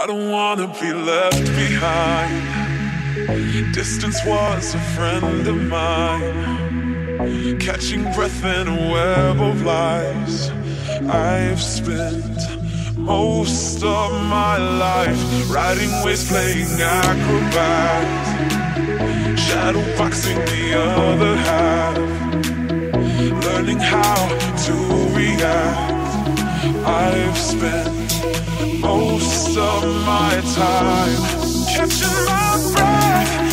I don't wanna be left behind. Distance was a friend of mine. Catching breath in a web of lies. I've spent most of my life riding waves, playing acrobat. Shadow boxing the other half. Learning how to react. I've spent my time, catching my breath.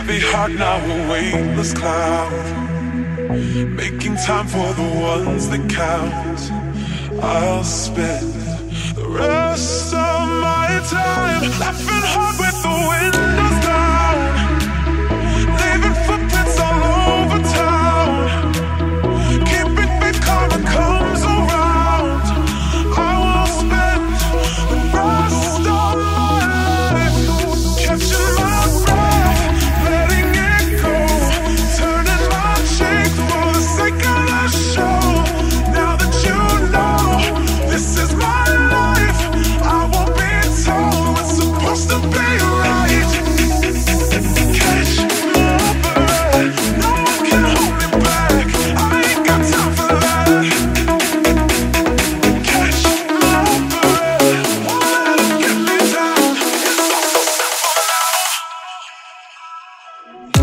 heavy heart, now a weightless cloud. Making time for the ones that count. I'll spend the rest of my time laughing hard with the wind. Yeah.